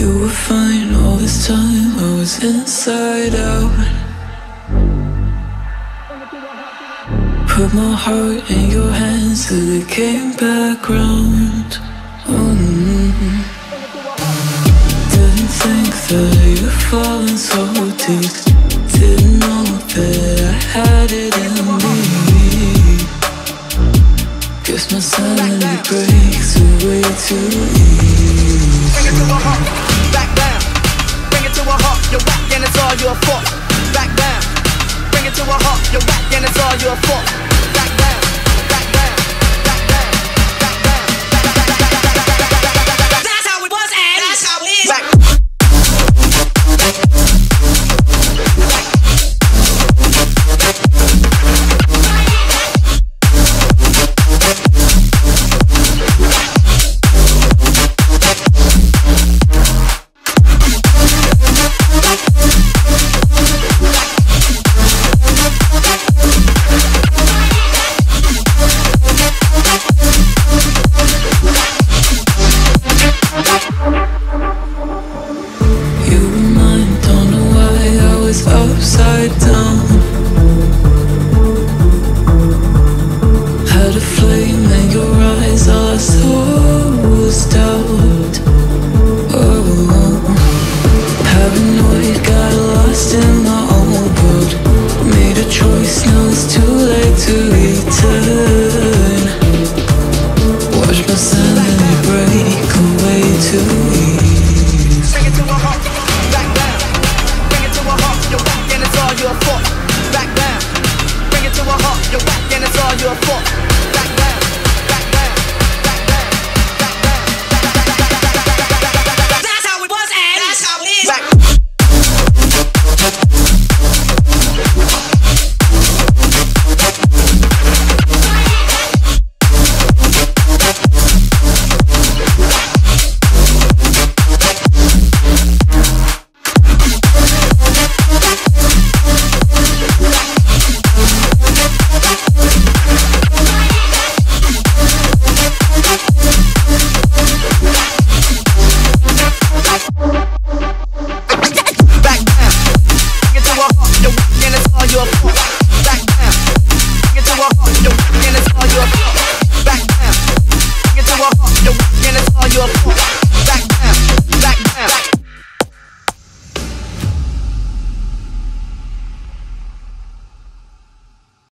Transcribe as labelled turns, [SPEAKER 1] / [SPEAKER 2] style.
[SPEAKER 1] You were fine all this time, I was inside out. Put my heart in your hands till it came back round. Mm. Didn't think that you'd fallen so deep. Didn't know that I had it in me. Guess my sanity breaks away too easy.
[SPEAKER 2] Bring it to a halt, back down. Bring it to a halt, you're whack and it's all your fault. Back down. Bring it to a halt, you're whack and it's all your fault.
[SPEAKER 1] Too up.